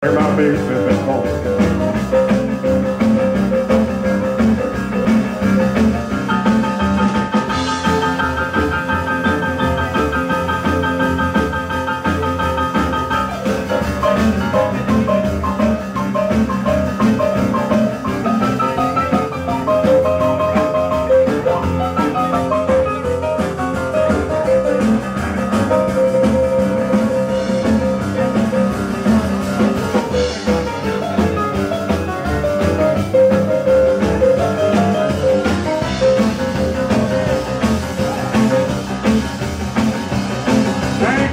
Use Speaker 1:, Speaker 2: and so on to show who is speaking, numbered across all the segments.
Speaker 1: Where my business is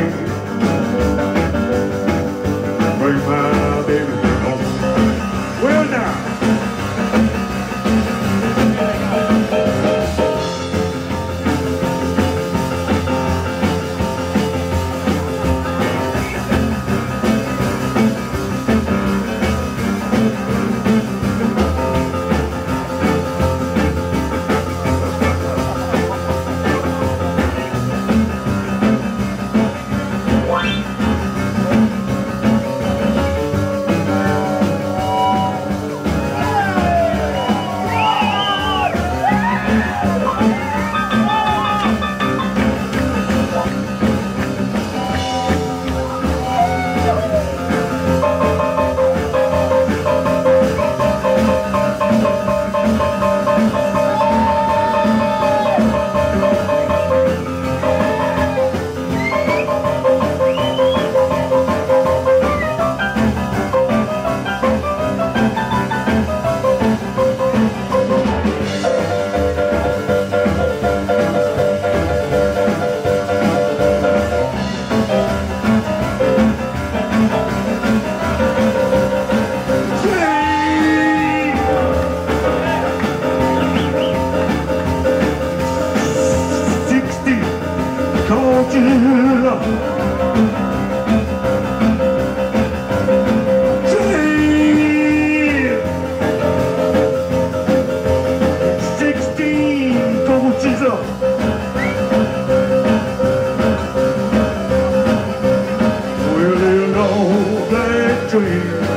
Speaker 1: black know that dream.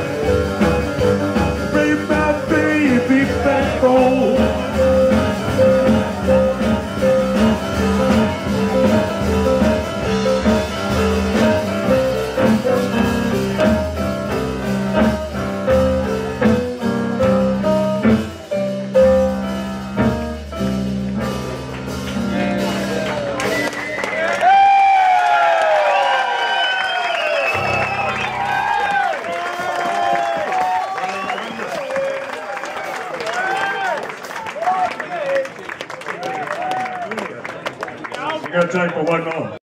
Speaker 1: Got time for one more.